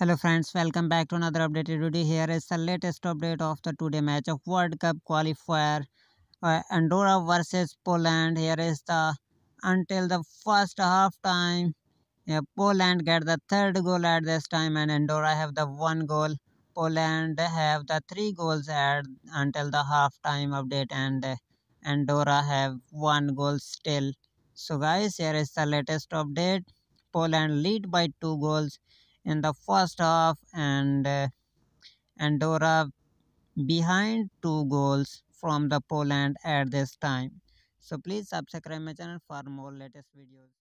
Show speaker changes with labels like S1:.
S1: Hello friends, welcome back to another updated video. Here is the latest update of the today match of World Cup qualifier uh, Andorra versus Poland. Here is the until the first half time. Yeah, Poland get the third goal at this time and Andorra have the one goal. Poland have the three goals at until the half time update and uh, Andorra have one goal still. So guys, here is the latest update. Poland lead by two goals in the first half and uh, Andorra behind two goals from the Poland at this time. So please subscribe my channel for more latest videos.